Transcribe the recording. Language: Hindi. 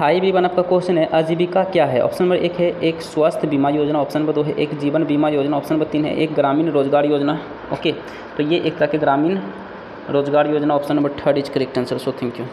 हाई बी वन आपका क्वेश्चन है, आजीविका क्या है? ऑप्शन नंबर एक है, एक स्वास्थ्य बीमा योजना। ऑप्शन नंबर दो है, एक जीवन बीमा योजना। ऑप्शन नंबर तीन है, एक ग्रामीण रोज़गार योजना। ओके तो ये एक तरह के ग्रामीण रोज़गार योजना। Option number third is correct answer so thank you